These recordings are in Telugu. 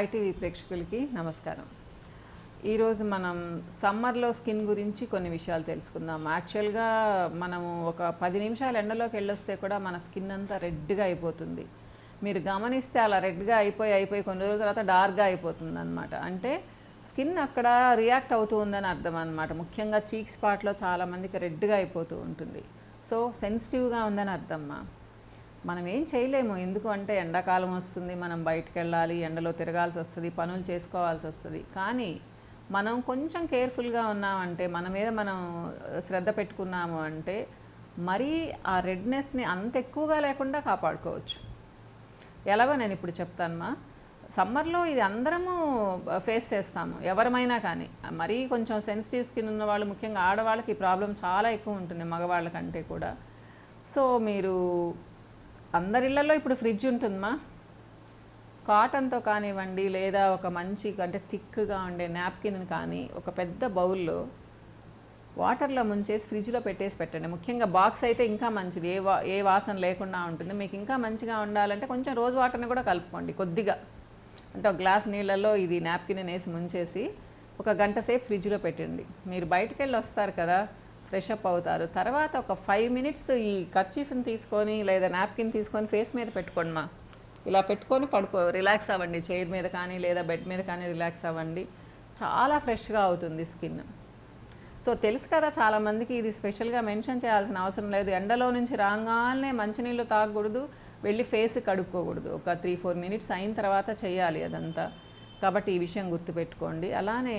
ఐటీవీ ప్రేక్షకులకి నమస్కారం. ఈరోజు మనం సమ్మర్లో స్కిన్ గురించి కొన్ని విషయాలు తెలుసుకుందాం. యాక్చువల్గా మనము ఒక పది నిమిషాలు ఎండలోకి వెళ్ళొస్తే కూడా మన స్కిన్ అంతా రెడ్గా అయిపోతుంది. మీరు గమనిస్తే అలా రెడ్గా అయిపోయి అయిపోయి కొన్ని రోజుల తర్వాత డార్క్గా అయిపోతుంది అనమాట అంటే స్కిన్ అక్కడ రియాక్ట్ అవుతూ ఉందని అర్థం అనమాట ముఖ్యంగా చీక్ స్పాట్లో చాలామందికి రెడ్గా అయిపోతూ ఉంటుంది. సో సెన్సిటివ్గా ఉందని అర్థమ్మా? మనం ఏం చేయలేము. ఎందుకు అంటే ఎండాకాలం వస్తుంది మనం బయటకు వెళ్ళాలి ఎండలో తిరగాల్సి వస్తుంది పనులు చేసుకోవాల్సి వస్తుంది. కానీ మనం కొంచెం కేర్ఫుల్గా ఉన్నామంటే మన మీద మనం శ్రద్ధ పెట్టుకున్నాము అంటే మరీ ఆ రెడ్నెస్ని అంత ఎక్కువగా లేకుండా కాపాడుకోవచ్చు. ఎలాగో నేను ఇప్పుడు చెప్తానమ్మా. సమ్మర్లో ఇది అందరము ఫేస్ చేస్తాము ఎవరమైనా కానీ. మరీ కొంచెం సెన్సిటివ్ స్కిన్ ఉన్న వాళ్ళు ముఖ్యంగా ఆడవాళ్ళకి ఈ ప్రాబ్లం చాలా ఎక్కువ ఉంటుంది మగవాళ్ళకంటే కూడా. సో మీరు అందరిళ్ళలో ఇప్పుడు ఫ్రిడ్జ్ ఉంటుందమ్మా. కాటన్తో కానివ్వండి లేదా ఒక మంచి అంటే థిక్గా ఉండే నాప్కిన్ కానీ ఒక పెద్ద బౌల్లో వాటర్లో ముంచేసి ఫ్రిడ్జ్లో పెట్టేసి పెట్టండి. ముఖ్యంగా బాక్స్ అయితే ఇంకా మంచిది. ఏ వా ఏ వాసన లేకుండా ఉంటుంది. మీకు ఇంకా మంచిగా ఉండాలంటే కొంచెం రోజు వాటర్ని కూడా కలుపుకోండి కొద్దిగా. అంటే ఒక గ్లాస్ నీళ్ళల్లో ఇది నాప్కిన్ వేసి ముంచేసి ఒక గంట సేపు ఫ్రిడ్జ్లో పెట్టండి. మీరు బయటకు వెళ్ళి వస్తారు కదా ఫ్రెష్ అప్ అవుతారు. తర్వాత ఒక ఫైవ్ మినిట్స్ ఈ కర్చీఫ్ని తీసుకొని లేదా నాప్కిన్ తీసుకొని ఫేస్ మీద పెట్టుకోండి మా. ఇలా పెట్టుకొని పడుకో రిలాక్స్ అవ్వండి. చైర్ మీద కానీ లేదా బెడ్ మీద కానీ రిలాక్స్ అవ్వండి. చాలా ఫ్రెష్గా అవుతుంది స్కిన్ సో తెలుసు కదా చాలామందికి ఇది స్పెషల్గా మెన్షన్ చేయాల్సిన అవసరం లేదు. ఎండలో నుంచి రాగానే మంచినీళ్ళు తాగకూడదు. వెళ్ళి ఫేస్ కడుక్కోకూడదు. ఒక త్రీ ఫోర్ మినిట్స్ అయిన తర్వాత చేయాలి అదంతా. కాబట్టి ఈ విషయం గుర్తుపెట్టుకోండి. అలానే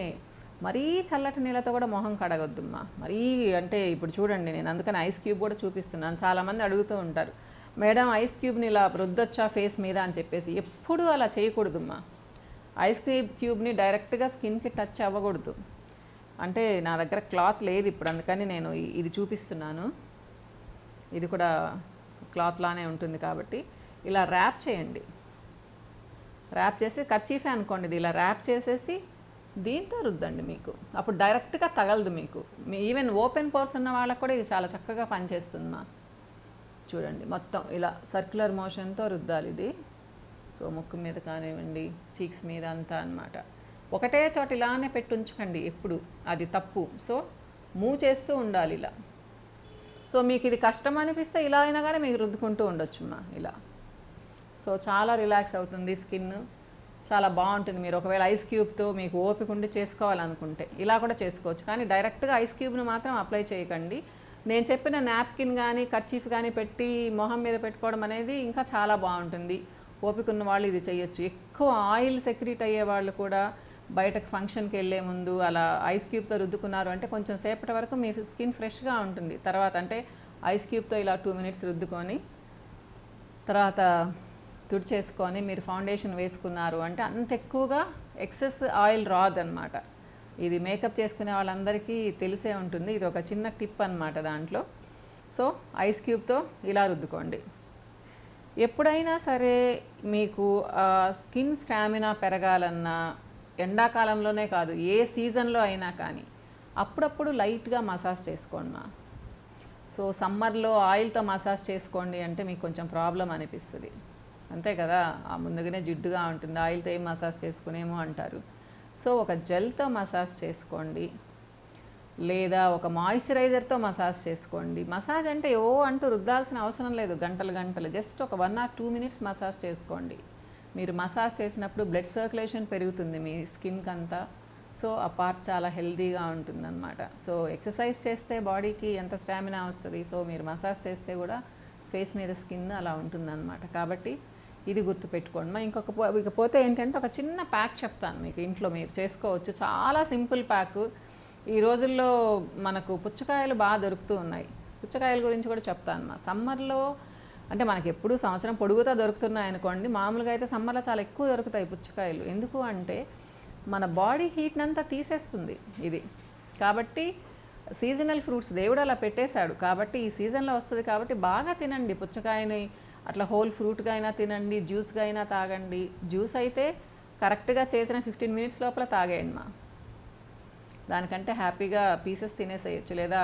మరీ చల్లటి నీళ్ళతో కూడా మొహం కడగొద్దమ్మా. మరీ అంటే ఇప్పుడు చూడండి నేను అందుకని ఐస్ క్యూబ్ కూడా చూపిస్తున్నాను. చాలామంది అడుగుతూ ఉంటారు మేడం ఐస్ క్యూబ్ని ఇలా రుద్దొచ్చా ఫేస్ మీద? అని చెప్పేసి. ఎప్పుడు అలా చేయకూడదమ్మా. ఐస్ క్యూబ్ క్యూబ్ని డైరెక్ట్గా స్కిన్కి టచ్ అవ్వకూడదు. అంటే నా దగ్గర క్లాత్ లేదు ఇప్పుడు అందుకని నేను ఇది చూపిస్తున్నాను. ఇది కూడా క్లాత్ లానే ఉంటుంది కాబట్టి ఇలా ర్యాప్ చేయండి. ర్యాప్ చేసి కర్చీఫే అనుకోండి ఇది ఇలా ర్యాప్ చేసేసి దీంతో రుద్దండి మీకు. అప్పుడు డైరెక్ట్గా తగలదు మీకు. మీ ఈవెన్ ఓపెన్ పోర్స్ ఉన్న వాళ్ళకు కూడా ఇది చాలా చక్కగా పనిచేస్తుంది? మా చూడండి మొత్తం ఇలా సర్క్యులర్ మోషన్తో రుద్దాలి ఇది. సో ముక్కు మీద కానివ్వండి చీక్స్ మీద అంతా అన్నమాట. ఒకటే చోట ఇలానే పెట్టి ఉంచకండి ఎప్పుడు. అది తప్పు. సో మూవ్ చేస్తూ ఉండాలి ఇలా. సో మీకు ఇది కష్టం అనిపిస్తే ఇలా అయినా కానీ మీకు రుద్దుకుంటూ ఉండొచ్చుమ్మా ఇలా. సో చాలా రిలాక్స్ అవుతుంది స్కిన్. చాలా బాగుంటుంది. మీరు ఒకవేళ ఐస్ క్యూబ్తో మీకు ఓపిక ఉండి చేసుకోవాలనుకుంటే ఇలా కూడా చేసుకోవచ్చు. కానీ డైరెక్ట్గా ఐస్ క్యూబ్ను మాత్రం అప్లై చేయకండి. నేను చెప్పిన నాప్కిన్ కానీ కర్చీఫ్ కానీ పెట్టి మొహం మీద పెట్టుకోవడం అనేది ఇంకా చాలా బాగుంటుంది. ఓపిక ఉన్న వాళ్ళు ఇది చేయొచ్చు. ఎక్కువ ఆయిల్ సెక్రీట్ అయ్యే వాళ్ళు కూడా బయటకు ఫంక్షన్కి వెళ్ళే ముందు అలా ఐస్ క్యూబ్తో రుద్దుకున్నారు అంటే కొంచెం సేపటి వరకు మీ స్కిన్ ఫ్రెష్గా ఉంటుంది. తర్వాత అంటే ఐస్ క్యూబ్తో ఇలా టూ మినిట్స్ రుద్దుకొని తర్వాత తుడిచేసుకొని మీరు ఫౌండేషన్ వేసుకున్నారు అంటే అంత ఎక్కువగా ఎక్సెస్ ఆయిల్ రాదనమాట ఇది మేకప్ చేసుకునే వాళ్ళందరికీ తెలిసే ఉంటుంది. ఇది ఒక చిన్న టిప్ అన్నమాట దాంట్లో. సో ఐస్ క్యూబ్తో ఇలా రుద్దుకోండి. ఎప్పుడైనా సరే మీకు స్కిన్ స్టామినా పెరగాలన్నా ఎండాకాలంలోనే కాదు ఏ సీజన్లో అయినా కానీ అప్పుడప్పుడు లైట్గా మసాజ్ చేసుకోండి మా. సో సమ్మర్లో ఆయిల్తో మసాజ్ చేసుకోండి అంటే మీకు కొంచెం ప్రాబ్లం అనిపిస్తుంది. అంతే కదా? ఆ ముందుగానే జిడ్డుగా ఉంటుంది. ఆయిల్తో ఏం మసాజ్ చేసుకునేమో అంటారు. సో ఒక జెల్తో మసాజ్ చేసుకోండి. లేదా ఒక మాయిశ్చరైజర్తో మసాజ్ చేసుకోండి. మసాజ్ అంటే ఓ అంటూ రుద్దాల్సిన అవసరం లేదు. గంటలు గంటలు. జస్ట్ ఒక one or two minutes massage చేసుకోండి. మీరు మసాజ్ చేసినప్పుడు బ్లడ్ సర్క్యులేషన్ పెరుగుతుంది మీ స్కిన్కి అంతా సో ఆ పార్ట్ చాలా హెల్దీగా ఉంటుందన్నమాట. సో ఎక్సర్సైజ్ చేస్తే బాడీకి ఎంత స్టామినా వస్తుంది. సో మీరు మసాజ్ చేస్తే కూడా ఫేస్ మీద స్కిన్ అలా ఉంటుందన్నమాట. కాబట్టి ఇది గుర్తుపెట్టుకోండి. మరి ఇంకొక ఇకపోతే ఏంటంటే ఒక చిన్న ప్యాక్ చెప్తాను మీకు ఇంట్లో మీరు చేసుకోవచ్చు. చాలా సింపుల్ ప్యాక్. ఈ రోజుల్లో మనకు పుచ్చకాయలు బాగా దొరుకుతూ ఉన్నాయి. పుచ్చకాయల గురించి కూడా చెప్తాను మా సమ్మర్లో అంటే మనకి ఎప్పుడు సంవత్సరం పొడుగుతా దొరుకుతున్నాయి అనుకోండి. మామూలుగా అయితే సమ్మర్లో చాలా ఎక్కువ దొరుకుతాయి పుచ్చకాయలు. ఎందుకు అంటే మన బాడీ హీట్ని అంతా తీసేస్తుంది ఇది. కాబట్టి సీజనల్ ఫ్రూట్స్ దేవుడు అలా పెట్టేశాడు. కాబట్టి ఈ సీజన్లో వస్తుంది కాబట్టి బాగా తినండి పుచ్చకాయని. అట్లా హోల్ ఫ్రూట్గా అయినా తినండి జ్యూస్గా అయినా తాగండి. జ్యూస్ అయితే కరెక్ట్గా చేసిన ఫిఫ్టీన్ మినిట్స్ లోపల తాగేయండి మా. దానికంటే హ్యాపీగా పీసెస్ తినేసేయచ్చు లేదా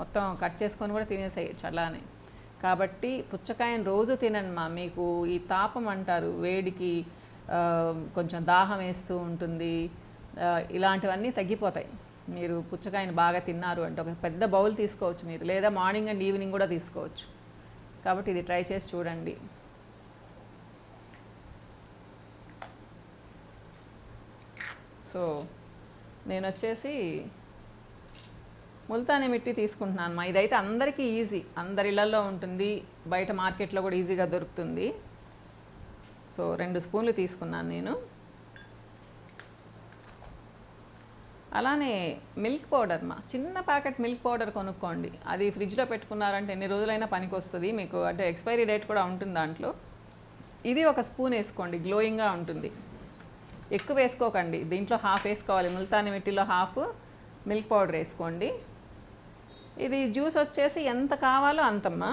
మొత్తం కట్ చేసుకొని కూడా తినేసేయచ్చు అలానే. కాబట్టి పుచ్చకాయని రోజు తినండి మా. మీకు ఈ తాపం అంటారు వేడికి కొంచెం దాహం వేస్తూ ఉంటుంది. ఇలాంటివన్నీ తగ్గిపోతాయి. మీరు పుచ్చకాయని బాగా తిన్నారు అంటే ఒక పెద్ద బౌల్ తీసుకోవచ్చు మీరు. లేదా మార్నింగ్ అండ్ ఈవినింగ్ కూడా తీసుకోవచ్చు. కాబట్టి ఇది ట్రై చేసి చూడండి. సో నేను వచ్చేసి ముల్తానీ మిట్టి తీసుకుంటున్నాను మా ఇదైతే అందరికీ ఈజీ అందరి ఇళ్ళలో ఉంటుంది. బయట మార్కెట్లో కూడా ఈజీగా దొరుకుతుంది. సో రెండు స్పూన్లు తీసుకున్నాను నేను. అలానే మిల్క్ పౌడర్ మా. చిన్న ప్యాకెట్ మిల్క్ పౌడర్ కొనుక్కోండి. అది ఫ్రిడ్జ్లో పెట్టుకున్నారంటే ఎన్ని రోజులైనా పనికి వస్తుంది మీకు అంటే ఎక్స్పైరీ డేట్ కూడా ఉంటుంది దాంట్లో. ఇది ఒక స్పూన్ వేసుకోండి. గ్లోయింగ్గా ఉంటుంది. ఎక్కువ వేసుకోకండి. దీంట్లో హాఫ్ వేసుకోవాలి. ముల్తాని మిట్టిలో హాఫ్ మిల్క్ పౌడర్ వేసుకోండి. ఇది జ్యూస్ వచ్చేసి ఎంత కావాలో అంతమ్మా.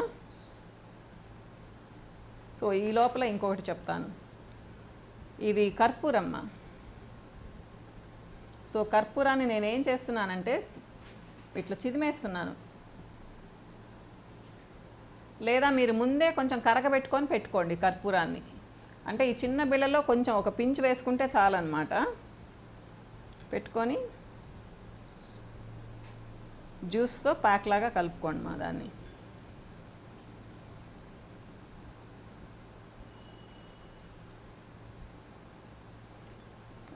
సో ఈ లోపల ఇంకొకటి చెప్తాను. ఇది కర్పూరమ్మ. సో కర్పూరాన్ని నేను ఏం చేస్తున్నానంటే ఇట్లా చిదిమేస్తున్నాను. లేదా మీరు ముందే కొంచెం కరగబెట్టుకొని పెట్టుకోండి కర్పూరాన్ని. అంటే ఈ చిన్న బిళ్ళలో కొంచెం ఒక పించ్ వేసుకుంటే చాలన్నమాట. పెట్టుకొని జ్యూస్తో ప్యాక్ లాగా కలుపుకోండి మా దాన్ని.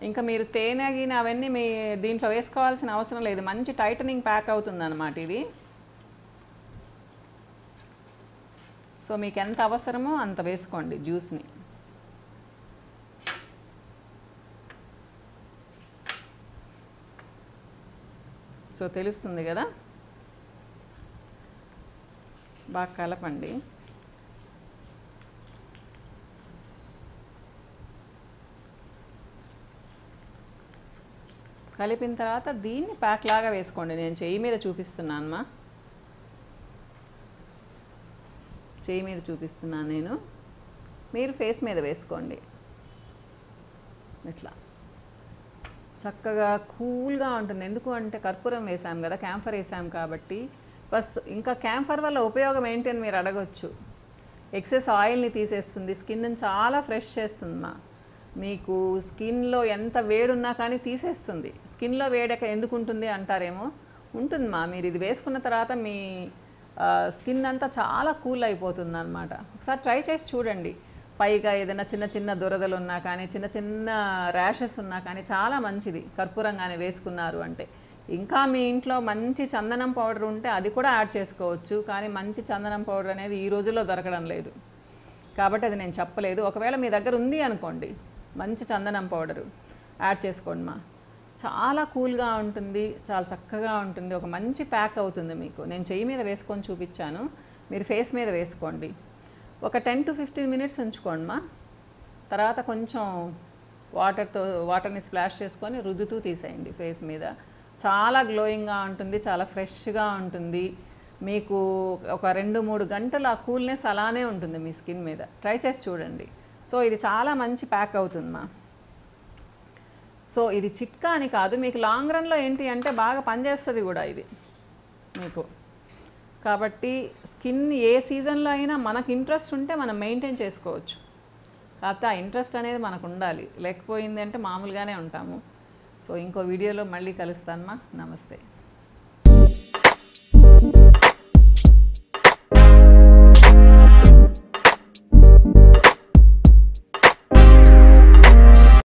ఇంకా మీరు తేనె గిన అవన్నీ మీ దీంట్లో వేసుకోవాల్సిన అవసరం లేదు. మంచి టైటనింగ్ ప్యాక్ అవుతుంది అనమాట ఇది. సో మీకు ఎంత అవసరమో అంత వేసుకోండి జ్యూస్ని. సో తెలుస్తుంది కదా? బాగా కలపండి. కలిపిన తర్వాత దీన్ని ప్యాక్ లాగా వేసుకోండి. నేను చెయ్యి మీద చూపిస్తున్నాను అమ్మా చెయ్యి మీద చూపిస్తున్నాను నేను. మీరు ఫేస్ మీద వేసుకోండి. ఇట్లా. చక్కగా కూల్గా ఉంటుంది. ఎందుకు అంటే కర్పూరం వేసాం కదా క్యాంఫర్ వేసాం కాబట్టి. ప్లస్ ఇంకా క్యాంఫర్ వల్ల ఉపయోగం ఏంటి అని మీరు అడగచ్చు. ఎక్సెస్ ఆయిల్ని తీసేస్తుంది. స్కిన్ చాలా ఫ్రెష్ చేస్తుంది మా. మీకు స్కిన్లో ఎంత వేడున్నా కానీ తీసేస్తుంది. స్కిన్లో వేడక ఎందుకు ఉంటుంది అంటారేమో? ఉంటుంది మా మీరు ఇది వేసుకున్న తర్వాత మీ స్కిన్ అంతా చాలా కూల్ అయిపోతుంది అనమాట ఒకసారి ట్రై చేసి చూడండి. పైగా ఏదైనా చిన్న చిన్న దురదలు ఉన్నా కానీ చిన్న చిన్న ర్యాషెస్ ఉన్నా కానీ చాలా మంచిది. కర్పూరం కానీ వేసుకున్నారు అంటే. ఇంకా మీ ఇంట్లో మంచి చందనం పౌడర్ ఉంటే అది కూడా యాడ్ చేసుకోవచ్చు. కానీ మంచి చందనం పౌడర్ అనేది ఈ రోజుల్లో దొరకడం లేదు. కాబట్టి అది నేను చెప్పలేదు. ఒకవేళ మీ దగ్గర ఉంది అనుకోండి. మంచి చందనం పౌడరు యాడ్ చేసుకోండి మా. చాలా కూల్గా ఉంటుంది చాలా చక్కగా ఉంటుంది ఒక మంచి ప్యాక్ అవుతుంది మీకు. నేను చెయ్యి మీద వేసుకొని చూపించాను మీరు ఫేస్ మీద వేసుకోండి. ఒక టెన్ టు ఫిఫ్టీన్ మినిట్స్ ఉంచుకోండి మా. తర్వాత కొంచెం వాటర్తో వాటర్ని స్ప్లాష్ చేసుకొని రుద్దుతూ తీసేయండి ఫేస్ మీద. చాలా గ్లోయింగ్గా ఉంటుంది చాలా ఫ్రెష్గా ఉంటుంది. మీకు ఒక రెండు మూడు గంటలు ఆ కూల్నెస్ అలానే ఉంటుంది మీ స్కిన్ మీద. ట్రై చేసి చూడండి. సో ఇది చాలా మంచి ప్యాక్ అవుతుందమ్మా సో ఇది చిట్కా అని కాదు మీకు లాంగ్ రన్లో ఏంటి అంటే బాగా పనిచేస్తుంది కూడా ఇది మీకు. కాబట్టి స్కిన్ ఏ సీజన్లో అయినా మనకు ఇంట్రెస్ట్ ఉంటే మనం మెయింటైన్ చేసుకోవచ్చు. కాకపోతే ఆ ఇంట్రెస్ట్ అనేది మనకు ఉండాలి. లేకపోయింది అంటే మామూలుగానే ఉంటాము. సో ఇంకో వీడియోలో మళ్ళీ కలుస్తానమ్మా నమస్తే.